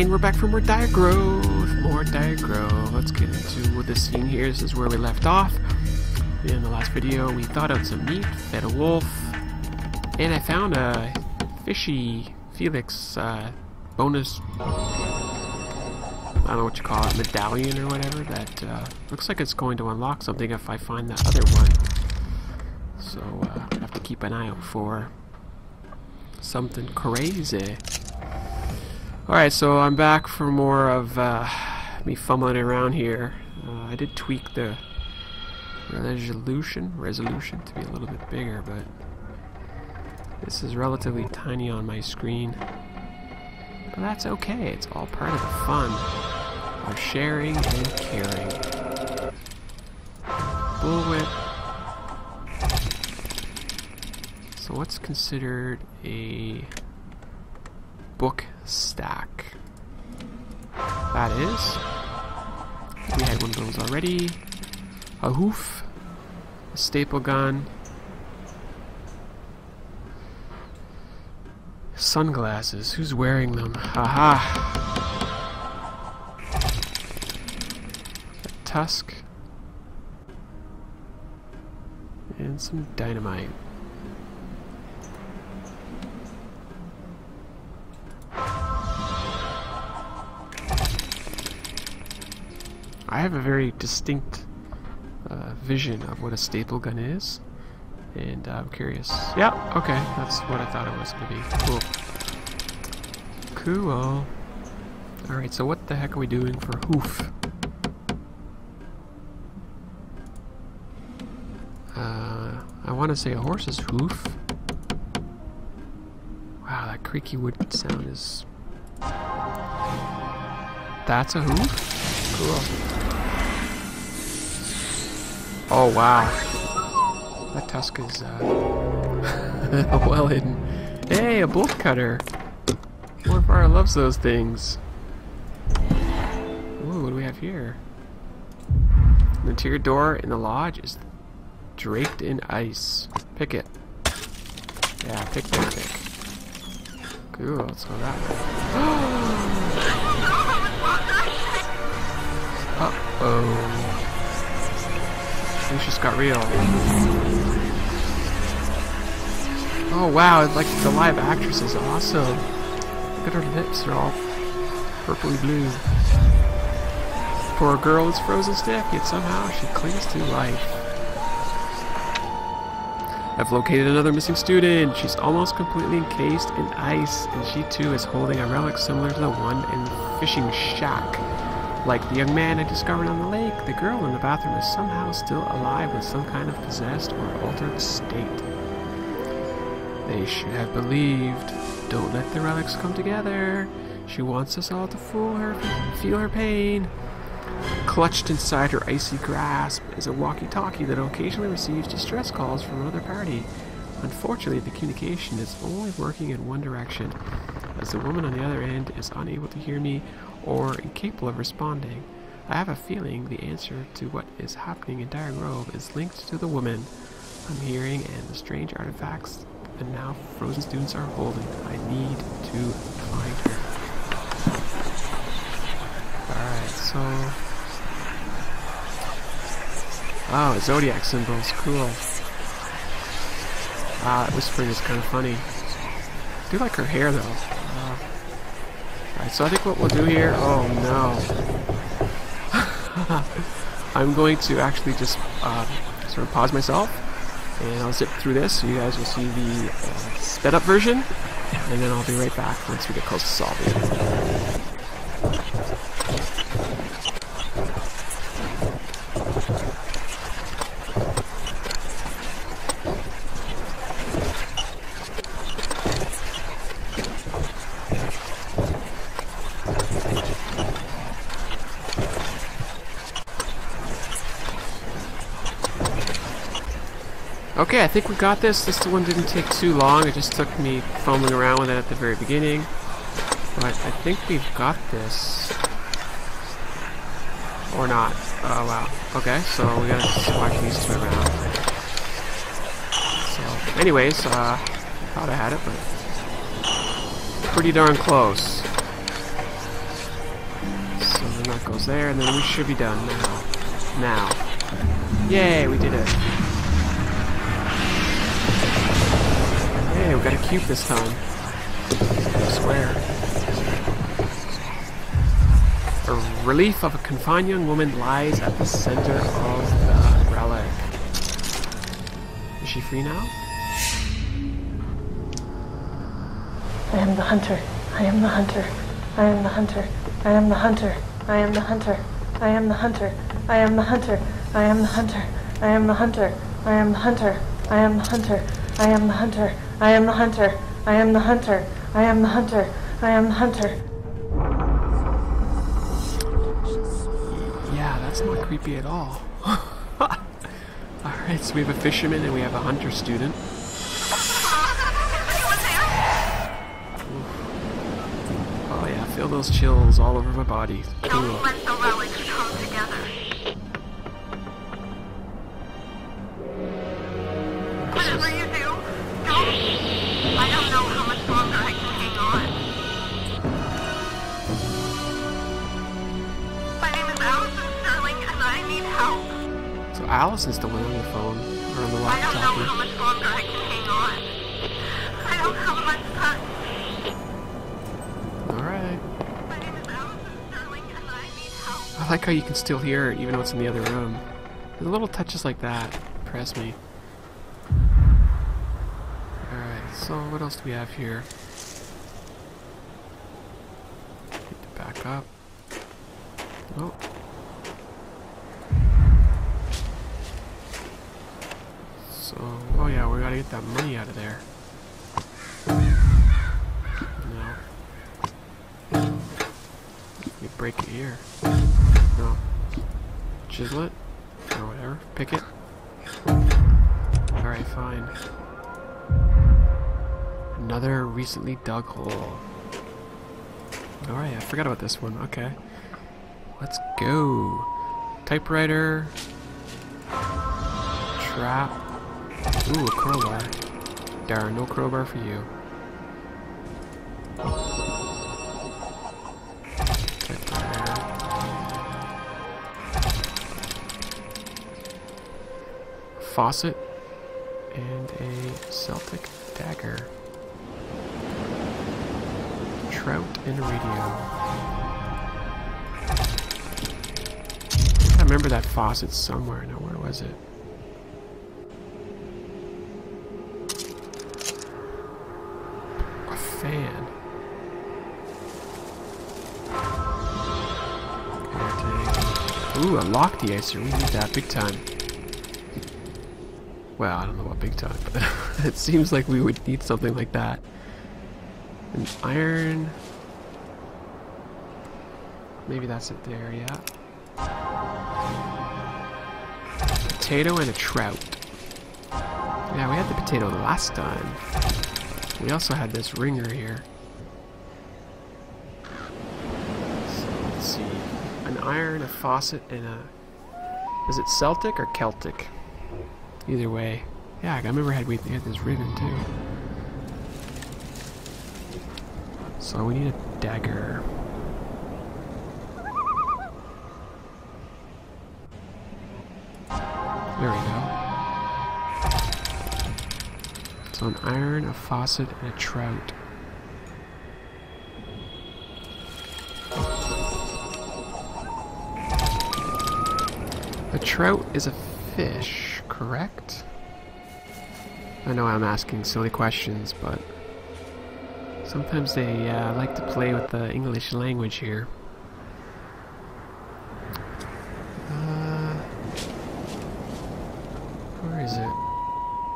And we're back for more Dire Grove. More Dire Grove. Let's get into the scene here. This is where we left off. In the last video, we thought out some meat, fed a wolf, and I found a fishy Felix uh, bonus. I don't know what you call it, medallion or whatever. That uh, looks like it's going to unlock something if I find that other one. So uh, I have to keep an eye out for something crazy. Alright, so I'm back for more of uh, me fumbling around here. Uh, I did tweak the resolution, resolution to be a little bit bigger, but this is relatively tiny on my screen. But that's okay, it's all part of the fun of sharing and caring. Bullwhip. So what's considered a book stack. That is. We had one of those already. A hoof. A staple gun. Sunglasses. Who's wearing them? Haha. A tusk. And some dynamite. I have a very distinct uh, vision of what a staple gun is, and uh, I'm curious. Yeah, okay, that's what I thought it was going to be. Cool. Cool. Alright, so what the heck are we doing for hoof? Uh, I want to say a horse's hoof. Wow, that creaky wood sound is... That's a hoof? Cool. Oh wow. That tusk is uh well hidden. Hey, a bolt cutter. Warfire loves those things. Ooh, what do we have here? The interior door in the lodge is draped in ice. Pick it. Yeah, pick, pick, pick. Cool, let's go that way. Uh-oh. Things just got real. Oh wow, like the live actress is awesome. Look at her lips, they're all purpley blue. Poor girl is frozen stiff, yet somehow she clings to life. I've located another missing student. She's almost completely encased in ice, and she too is holding a relic similar to the one in the fishing shack. Like the young man I discovered on the lake, the girl in the bathroom is somehow still alive with some kind of possessed or altered state. They should have believed. Don't let the relics come together. She wants us all to fool her, feel her pain. Clutched inside her icy grasp is a walkie-talkie that occasionally receives distress calls from another party. Unfortunately, the communication is only working in one direction, as the woman on the other end is unable to hear me or incapable of responding. I have a feeling the answer to what is happening in Dire Grove is linked to the woman I'm hearing and the strange artifacts that now frozen students are holding. I need to find her. Alright, so... Oh, zodiac symbols, cool. Ah, that whispering is kind of funny. I do like her hair though. Uh, Alright, so I think what we'll do here... Oh no. I'm going to actually just uh, sort of pause myself and I'll zip through this so you guys will see the uh, sped up version and then I'll be right back once we get close to solving it. Okay, I think we got this. This one didn't take too long. It just took me fumbling around with it at the very beginning. But I think we've got this. Or not. Oh, wow. Okay, so we gotta swap these two around. So, anyways, uh, thought I had it, but pretty darn close. Almost there, and then we should be done now. Now. Yay, we did it. Hey, we got a cube this time. Square. A relief of a confined young woman lies at the center of the relic. Is she free now? I am the hunter. I am the hunter. I am the hunter. I am the hunter. I am the hunter. I am the hunter. I am the hunter. I am the hunter. I am the hunter. I am the hunter. I am the hunter. I am the hunter. I am the hunter. I am the hunter. I am the hunter. I am the hunter. Yeah, that's not creepy at all. Alright, so we have a fisherman and we have a hunter student. Oh yeah, feel those chills all over my body. Cool. Allison's the one on the phone, or on the I don't know how much longer I can hang on. I don't have much time. Alright. My name is Allison Sterling, and I need help. I like how you can still hear it even though it's in the other room. The little touches like that impress me. Alright, so what else do we have here? Need to back up. Oh. So, oh yeah, we gotta get that money out of there. No. You break it here. No. Chisel it? Or whatever. Pick it. Alright, fine. Another recently dug hole. Alright, I forgot about this one. Okay. Let's go. Typewriter. Trap. Ooh, a crowbar. Darn, no crowbar for you. Faucet. And a Celtic dagger. Trout and radio. I remember that faucet somewhere. Now, where was it? A fan. Ooh, a lock deicer. We need that big time. Well, I don't know about big time, but it seems like we would need something like that. An iron. Maybe that's it there, yeah. Potato and a trout. Yeah, we had the potato the last time. We also had this ringer here. So let's see. An iron, a faucet, and a. Is it Celtic or Celtic? Either way. Yeah, I remember had we had this ribbon too. So we need a dagger. There we go. So an iron, a faucet, and a trout. A trout is a fish, correct? I know I'm asking silly questions, but sometimes they uh, like to play with the English language here. Uh, where is it?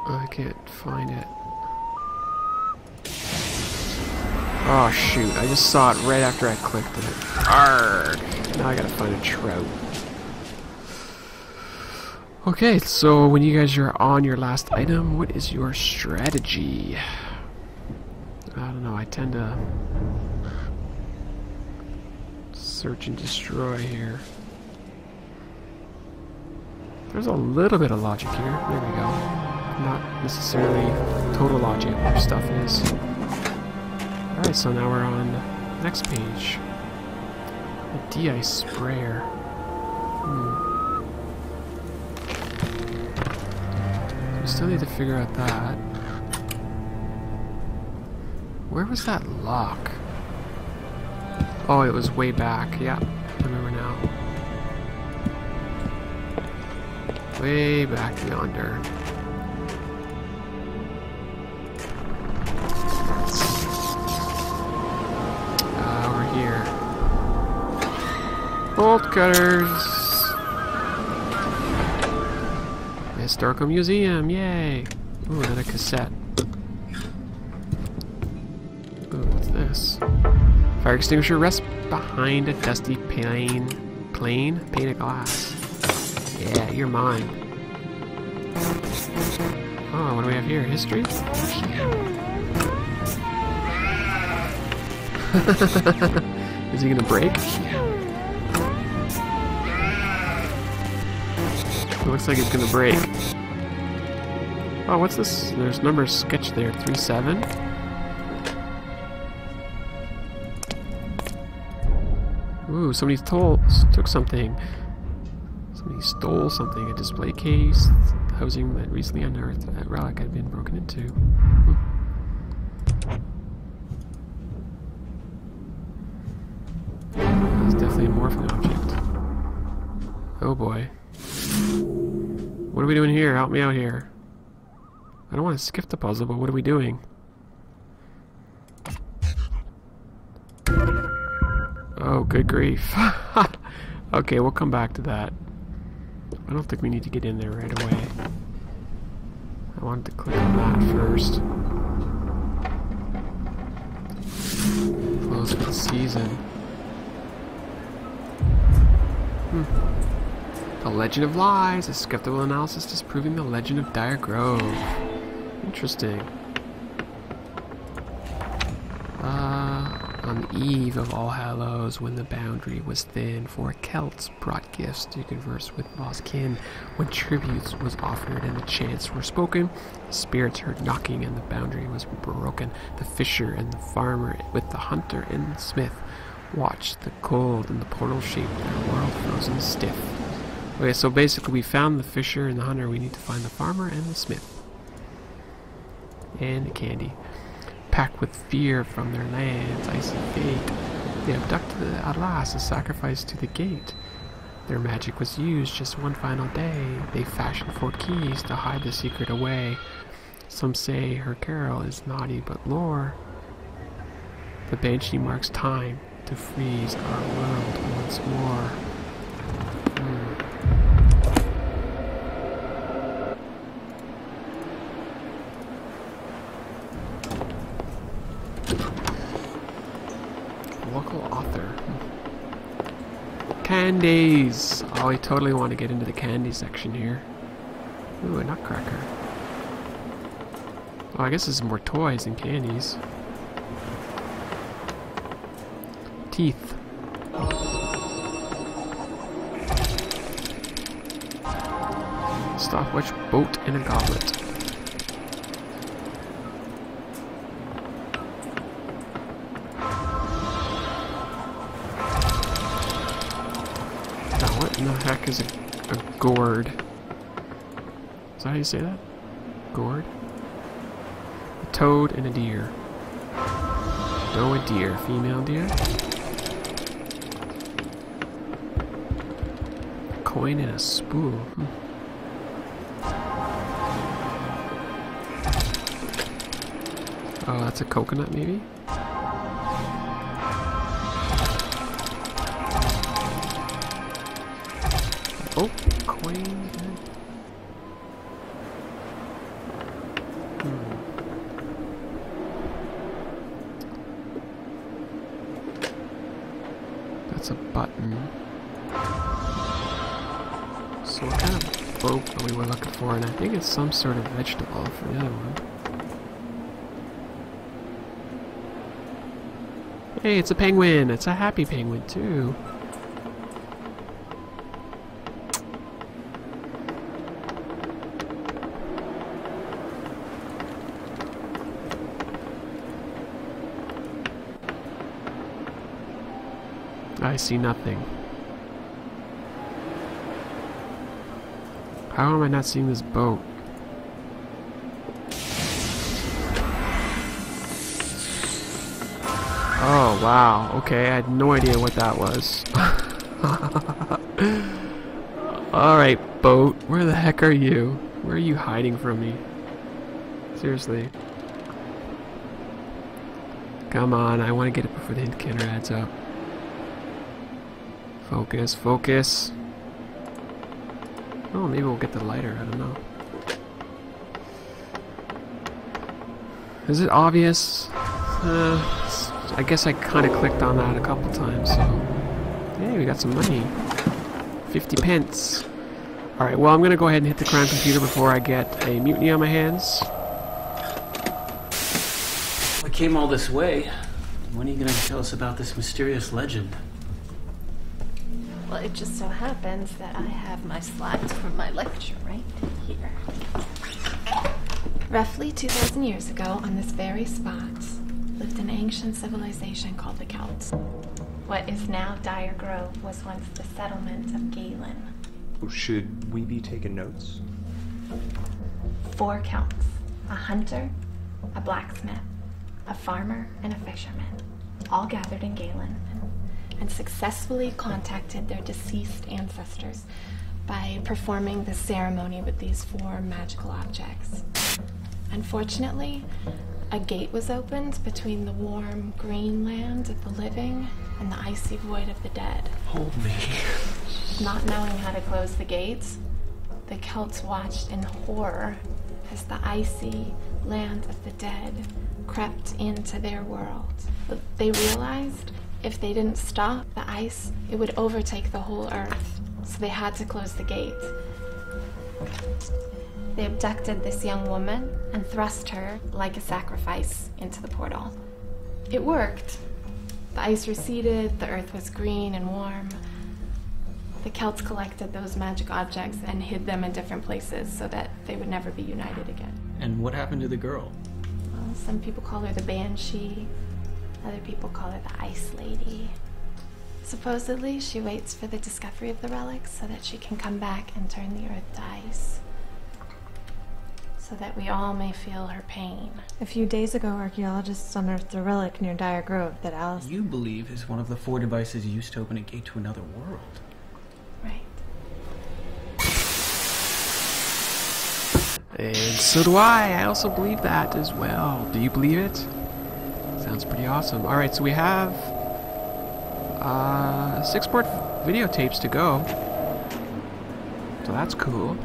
I can't find it. Oh shoot, I just saw it right after I clicked it. Arrgh! Now I gotta find a trout. Okay, so when you guys are on your last item, what is your strategy? I don't know, I tend to search and destroy here. There's a little bit of logic here. There we go. Not necessarily total logic stuff is. Alright, so now we're on next page. de-ice sprayer. Hmm. We still need to figure out that. Where was that lock? Oh, it was way back. Yeah, I remember now. Way back yonder. Bolt cutters. Historical museum, yay! Ooh, another cassette. Ooh, what's this? Fire extinguisher rests behind a dusty pane. Plane? Pane of glass. Yeah, you're mine. Oh, what do we have here? History? Is he gonna break? It looks like it's gonna break. Oh, what's this? There's numbers sketched there. 3 7. Ooh, somebody told, took something. Somebody stole something. A display case. Housing that recently unearthed a relic had been broken into. Hmm. That's definitely a morphing object. Oh boy. What are we doing here? Help me out here. I don't want to skip the puzzle, but what are we doing? Oh, good grief. okay, we'll come back to that. I don't think we need to get in there right away. I wanted to click on that first. Close the season. Hmm. The Legend of Lies, a skeptical analysis disproving the legend of Dire Grove. Interesting. Uh, on the eve of All Hallows, when the boundary was thin, four Celts brought gifts to converse with lost kin. When tributes was offered and the chants were spoken, the spirits heard knocking and the boundary was broken. The fisher and the farmer, with the hunter and the smith, watched the cold and the portal shaped their world frozen stiff. Okay, so basically we found the fisher and the hunter. We need to find the farmer and the smith. And the candy. Packed with fear from their land's icy fate, they abducted at last a sacrifice to the gate. Their magic was used just one final day. They fashioned four keys to hide the secret away. Some say her carol is naughty but lore. The banshee marks time to freeze our world once more. Candies! Oh, I totally want to get into the candy section here. Ooh, a nutcracker. Oh, I guess this is more toys than candies. Teeth. Stopwatch boat and a goblet. The heck is a, a gourd? Is that how you say that? Gourd? A toad and a deer. No, a deer. Female deer? Coin and a spool. Hmm. Oh, that's a coconut maybe? Oh, coin. Hmm. That's a button. So what kind of boat we were looking for? And I think it's some sort of vegetable for the other one. Hey, it's a penguin! It's a happy penguin too. I see nothing. How am I not seeing this boat? Oh, wow. Okay, I had no idea what that was. Alright, boat. Where the heck are you? Where are you hiding from me? Seriously. Come on, I want to get it before the hint canner adds up. Focus, focus. Oh, maybe we'll get the lighter, I don't know. Is it obvious? Uh, I guess I kind of clicked on that a couple times, so... Hey, we got some money. 50 pence. Alright, well, I'm gonna go ahead and hit the crime computer before I get a mutiny on my hands. We came all this way. When are you gonna tell us about this mysterious legend? Well, it just so happens that I have my slides from my lecture right here. Roughly 2,000 years ago, on this very spot, lived an ancient civilization called the Celts. What is now Dire Grove was once the settlement of Galen. Should we be taking notes? Four Celts a hunter, a blacksmith, a farmer, and a fisherman, all gathered in Galen and successfully contacted their deceased ancestors by performing the ceremony with these four magical objects. Unfortunately, a gate was opened between the warm green land of the living and the icy void of the dead. Hold me. Not knowing how to close the gates, the Celts watched in horror as the icy land of the dead crept into their world. They realized if they didn't stop the ice, it would overtake the whole earth. So they had to close the gate. They abducted this young woman and thrust her like a sacrifice into the portal. It worked. The ice receded, the earth was green and warm. The Celts collected those magic objects and hid them in different places so that they would never be united again. And what happened to the girl? Well, some people call her the Banshee, other people call her the Ice Lady. Supposedly, she waits for the discovery of the relics so that she can come back and turn the earth to ice. So that we all may feel her pain. A few days ago, archaeologists unearthed a relic near Dire Grove that Alice. You believe is one of the four devices used to open a gate to another world. Right. And so do I. I also believe that as well. Do you believe it? Sounds pretty awesome. Alright, so we have uh, six more videotapes to go. So that's cool.